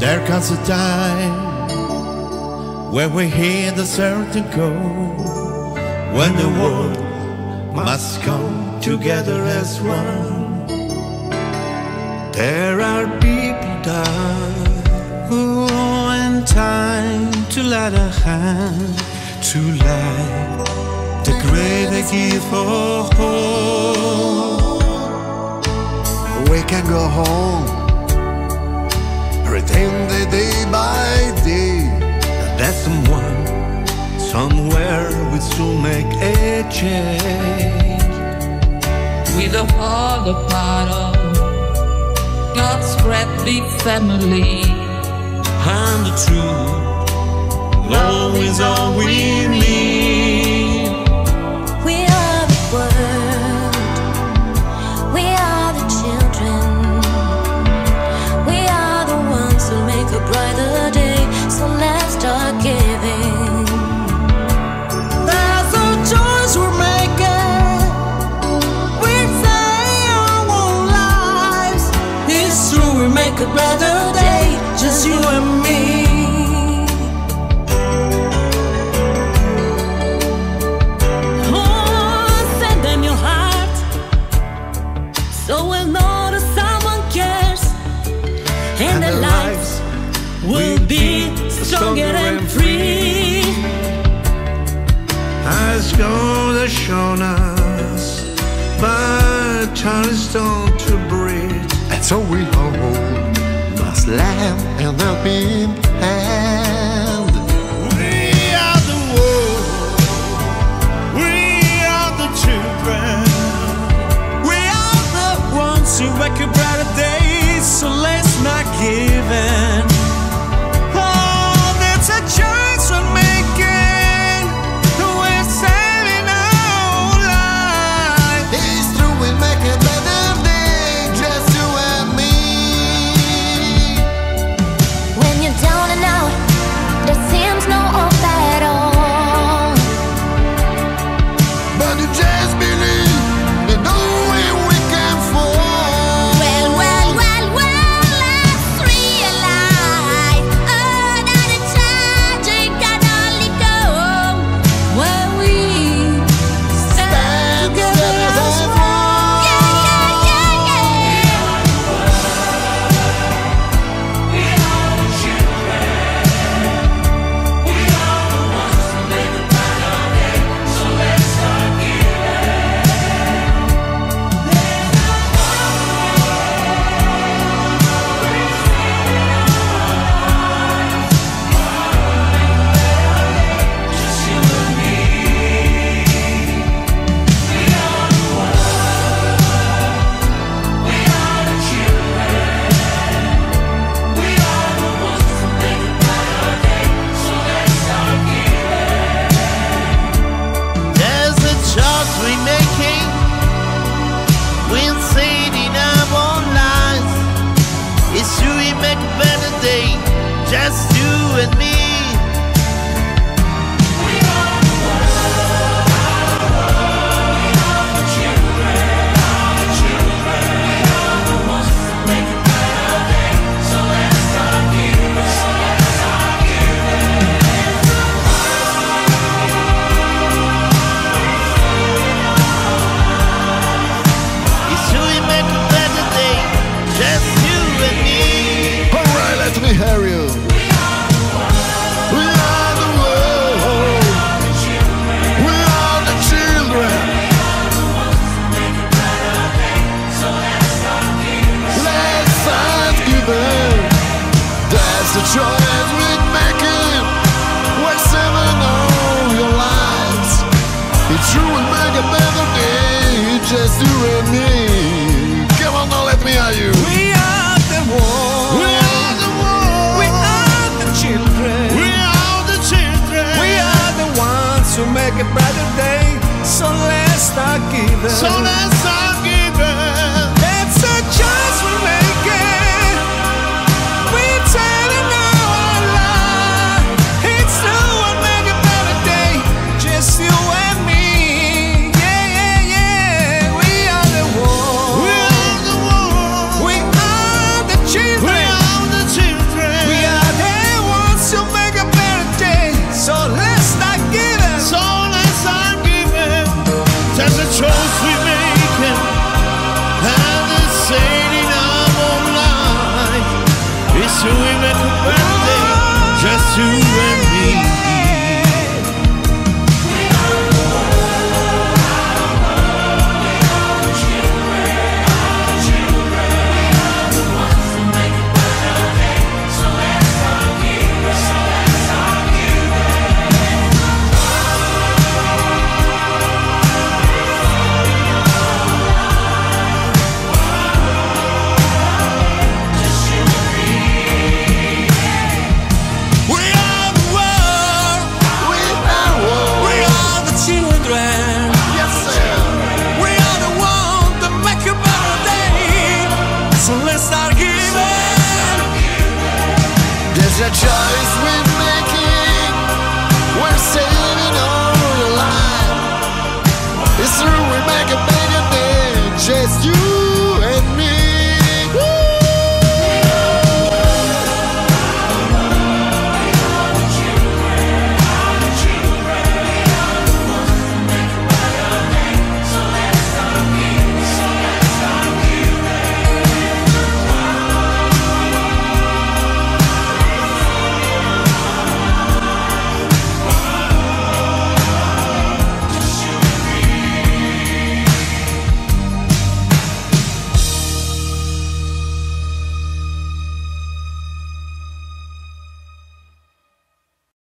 comes a time when we hear the certain call, when the world must come together as one. There are people down who want time to lend a hand to light the greater gift of hope. We can go home, pretend the day by day. that someone somewhere will soon make a change. with a all a part of God's great big family. And the truth, love is all we need. Has shown us, but time is done to breathe. And so we all must lend and helping hand. We que para el day solo está aquí. Solo It's